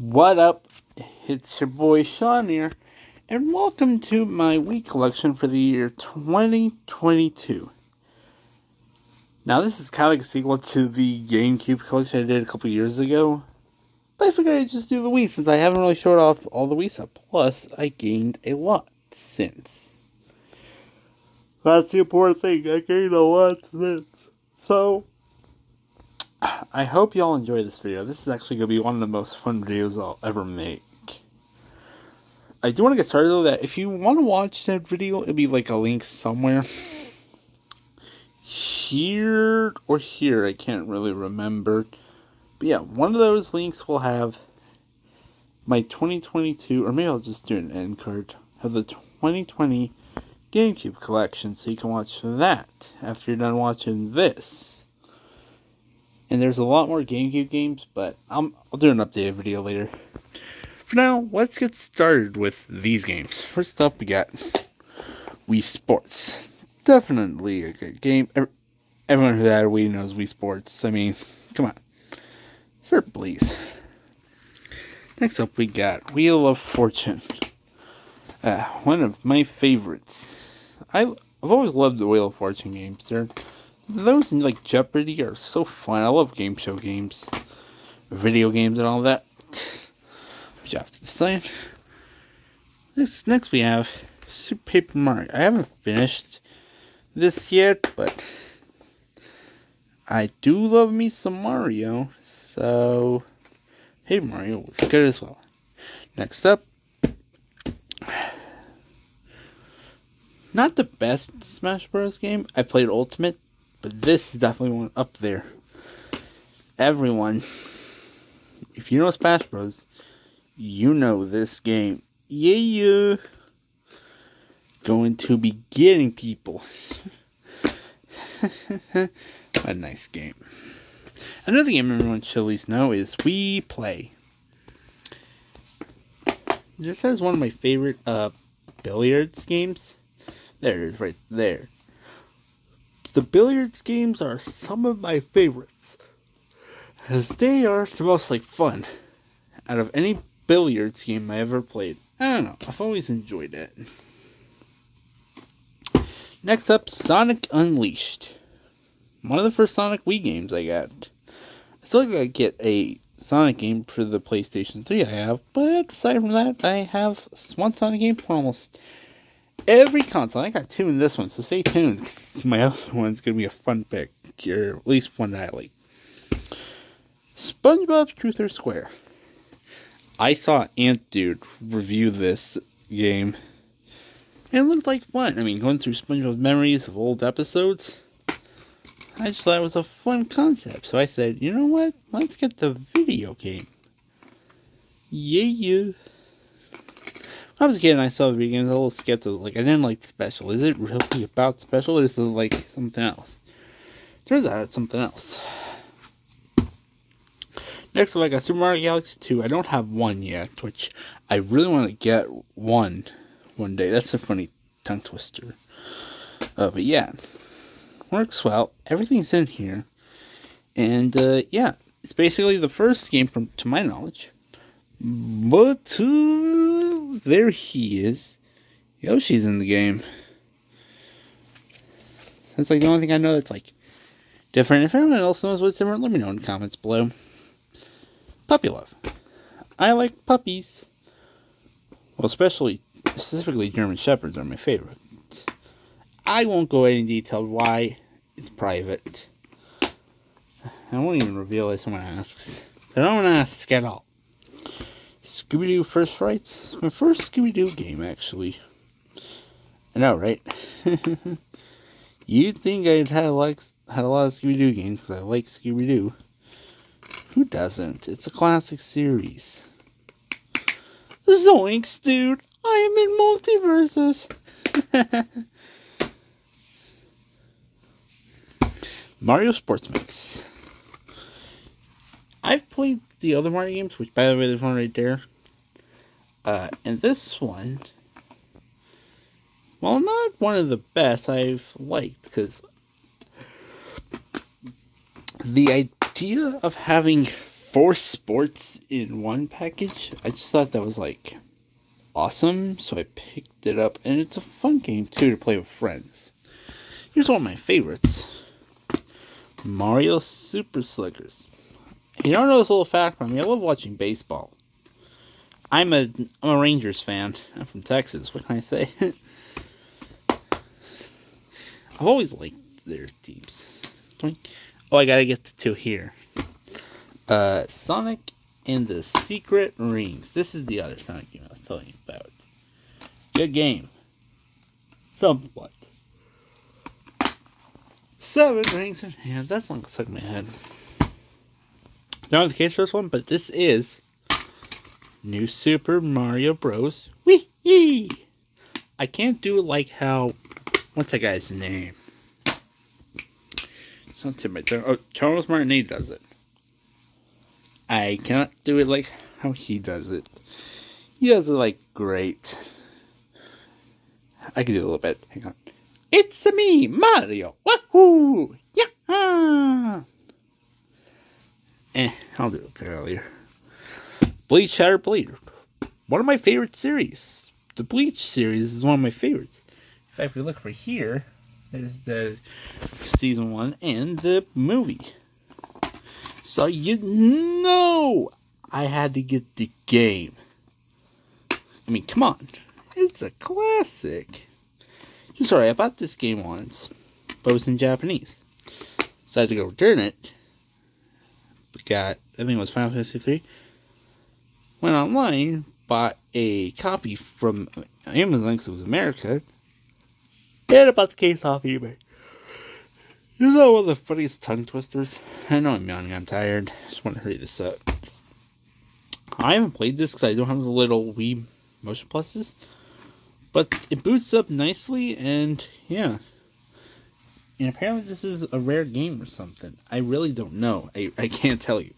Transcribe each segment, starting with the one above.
What up? It's your boy Sean here, and welcome to my Wii collection for the year 2022. Now, this is kind of like a sequel to the GameCube collection I did a couple years ago, but I figured I'd just do the Wii since I haven't really showed off all the Wii stuff. Plus, I gained a lot since. That's the important thing, I gained a lot since. So, I hope y'all enjoy this video. This is actually going to be one of the most fun videos I'll ever make. I do want to get started though that if you want to watch that video, it'll be like a link somewhere. Here or here, I can't really remember. But yeah, one of those links will have my 2022, or maybe I'll just do an end card, of the 2020 GameCube collection, so you can watch that after you're done watching this. And there's a lot more GameCube games, but I'll, I'll do an updated video later. For now, let's get started with these games. First up, we got Wii Sports. Definitely a good game. Everyone who had a Wii knows Wii Sports. I mean, come on. Sir, please. Next up, we got Wheel of Fortune. Uh, one of my favorites. I, I've always loved the Wheel of Fortune games. They're those like Jeopardy are so fun. I love game show games, video games, and all that. But have to decide. This next we have Super Paper Mario. I haven't finished this yet, but I do love me some Mario. So, hey Mario was good as well. Next up, not the best Smash Bros. game. I played Ultimate but this is definitely one up there. Everyone, if you know Smash Bros, you know this game. Yeah, yeah. Going to be getting people. a nice game. Another game everyone should know is Wii Play. This has one of my favorite uh, billiards games. There it is, right there. The billiards games are some of my favorites, as they are the most like fun out of any billiards game I ever played. I don't know, I've always enjoyed it. Next up, Sonic Unleashed. One of the first Sonic Wii games I got. I still gotta get a Sonic game for the PlayStation 3 I have, but aside from that, I have one Sonic game for almost every console. I got two in this one, so stay tuned. My other one's gonna be a fun pick, or at least one that I like. SpongeBob Truth or Square. I saw Ant Dude review this game, and it looked like fun. I mean, going through SpongeBob's memories of old episodes, I just thought it was a fun concept. So I said, you know what? Let's get the video game. Yeah, yeah. I was a kid and I saw the video games, a little skeptical. Like, I didn't like special. Is it really about special or is it like something else? Turns out it's something else. Next up, I got Super Mario Galaxy 2. I don't have one yet, which I really want to get one one day. That's a funny tongue twister. Uh, but yeah, works well. Everything's in here. And uh, yeah, it's basically the first game, from to my knowledge. But. Uh, there he is. Yoshi's in the game. That's like the only thing I know that's like different. If anyone else knows what's different, let me know in the comments below. Puppy love. I like puppies. Well, especially, specifically German Shepherds are my favorite. I won't go into detail why. It's private. I won't even reveal it if someone asks. I don't ask at all. Scooby-Doo First Frights? My first Scooby-Doo game, actually. I know, right? You'd think I'd had a lot, had a lot of Scooby-Doo games because I like Scooby-Doo. Who doesn't? It's a classic series. Zoinks, dude! I am in multiverses! Mario Sports Mix. I've played the other Mario games, which by the way, there's one right there. Uh, and this one, well, not one of the best I've liked, because the idea of having four sports in one package. I just thought that was like awesome, so I picked it up, and it's a fun game too to play with friends. Here's one of my favorites Mario Super Sluggers. You don't know this little fact about me, I love watching baseball. I'm a I'm a Rangers fan. I'm from Texas. What can I say? I've always liked their teams. Oh, I gotta get the two here. Uh, Sonic and the Secret Rings. This is the other Sonic game I was telling you about. Good game. Somewhat. Seven rings in hand. That's long stuck in my head. Not the case for this one, but this is New Super Mario Bros. Wii! I can't do it like how. What's that guy's name? It's not Tim right Oh, Charles Martinet does it. I cannot do it like how he does it. He does it like great. I can do a little bit. Hang on. It's me, Mario. Wahoo! Yeah! Eh, I'll do it earlier. Bleach Shatter Blade. One of my favorite series. The Bleach series is one of my favorites. In fact, if we look for here, there's the season one and the movie. So you know I had to get the game. I mean, come on. It's a classic. I'm Sorry, I bought this game once, but it was in Japanese. So I had to go return it. Got, I think it was Final Fantasy 3 went online, bought a copy from Amazon because it was America, and about the case off eBay. This is one of the funniest tongue twisters. I know I'm yawning, I'm tired. I just want to hurry this up. I haven't played this because I don't have the little Wii motion pluses. But it boots up nicely, and yeah. And apparently this is a rare game or something. I really don't know. I, I can't tell you.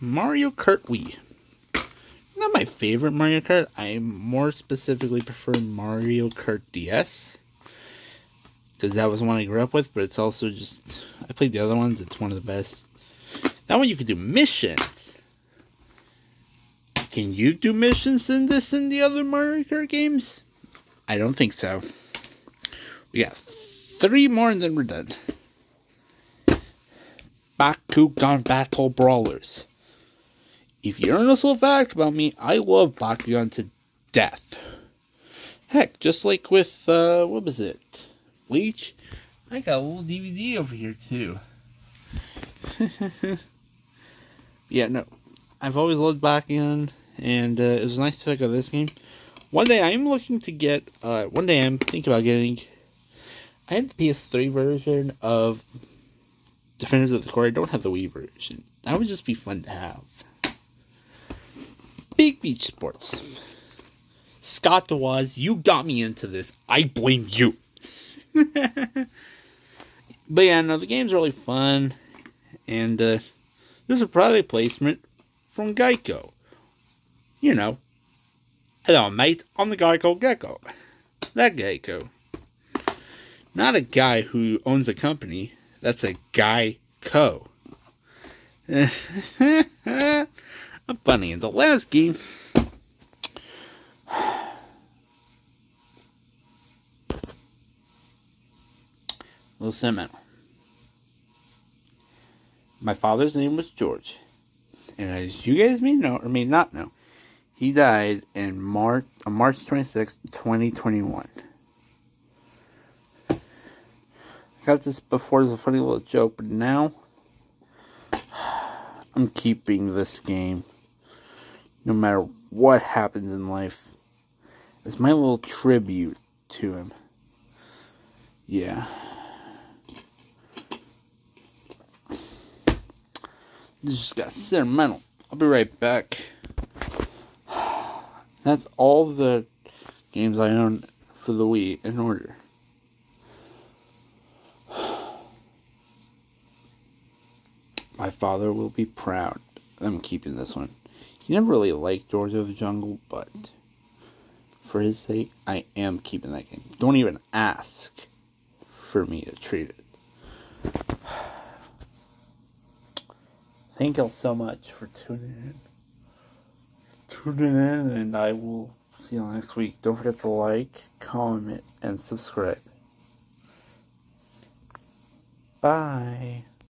Mario Kart Wii. Not my favorite Mario Kart. I more specifically prefer Mario Kart DS. Because that was one I grew up with, but it's also just... I played the other ones. It's one of the best. That one you could do missions. Can you do missions in this and the other Mario Kart games? I don't think so. We got three more and then we're done. Bakugan Battle Brawlers. If you don't know a fact about me, I love Bakugan to death. Heck, just like with, uh, what was it? Bleach? I got a little DVD over here, too. yeah, no. I've always loved Bakugan, and uh, it was nice to check out this game. One day I'm looking to get, uh, one day I'm thinking about getting, I have the PS3 version of Defenders of the Core. I don't have the Wii version. That would just be fun to have. Big Beach Sports. Scott The Woz, you got me into this. I blame you. but yeah, no, the game's really fun. And uh, there's a product placement from Geico. You know. Hello, mate. I'm the guy called Gecko. That Gecko. Not a guy who owns a company. That's a guy co. I'm funny. In the last game, little sentimental. My father's name was George, and as you guys may know or may not know, he died in uh, March on March 26, 2021. I got this before as a funny little joke, but now I'm keeping this game no matter what happens in life. It's my little tribute to him. Yeah. This just got sentimental. I'll be right back. That's all the games I own for the Wii in order. My father will be proud. I'm keeping this one. He never really liked George of the Jungle, but for his sake, I am keeping that game. Don't even ask for me to treat it. Thank y'all so much for tuning in. Tuning in, and I will see you next week. Don't forget to like, comment, and subscribe. Bye.